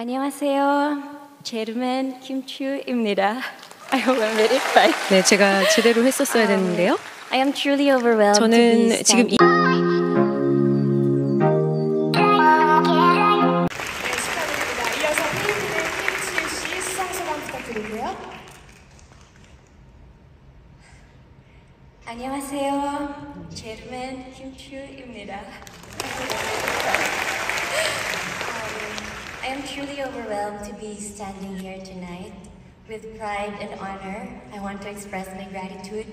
안녕하세요. 제르맨 김추입니다. 네, 제가 제대로 했었어야 됐는데요. 저는 지금 이 I am truly overwhelmed to be standing here tonight. With pride and honor, I want to express my gratitude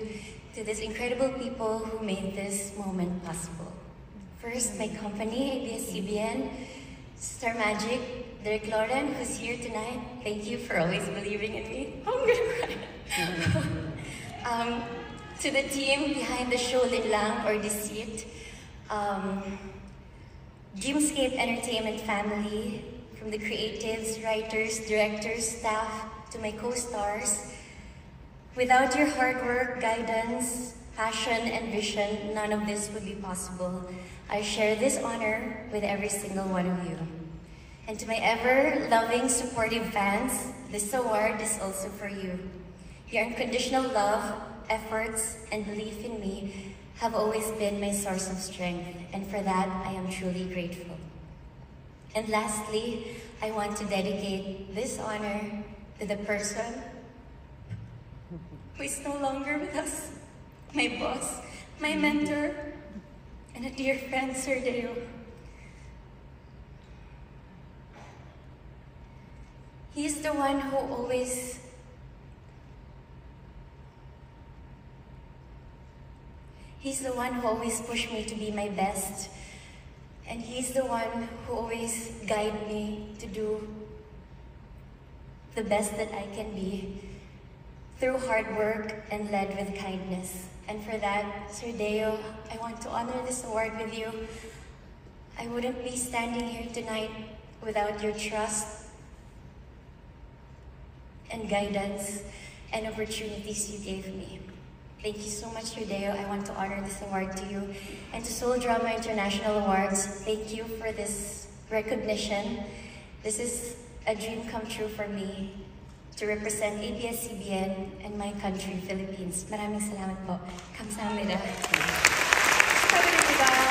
to these incredible people who made this moment possible. First, my company, ABS-CBN, Star Magic, Direk Lauren, who's here tonight. Thank you for always believing in me. I'm gonna cry. um, to the team behind the show Linlang or Deceit, um, Dreamscape Entertainment family, from the creatives, writers, directors, staff, to my co-stars. Without your hard work, guidance, passion, and vision, none of this would be possible. I share this honor with every single one of you. And to my ever-loving, supportive fans, this award is also for you. Your unconditional love, efforts, and belief in me have always been my source of strength, and for that, I am truly grateful. And lastly, I want to dedicate this honor to the person who is no longer with us, my boss, my mentor, and a dear friend, Sir. He's the one who always He's the one who always pushed me to be my best. And he's the one who always guide me to do the best that I can be through hard work and led with kindness. And for that, Sir Deo, I want to honor this award with you. I wouldn't be standing here tonight without your trust and guidance and opportunities you gave me. Thank you so much, Rodeo. I want to honor this award to you. And to Seoul Drama International Awards, thank you for this recognition. This is a dream come true for me to represent ABS-CBN and my country, Philippines. Maraming salamat po. Kamsahamnida. Sabi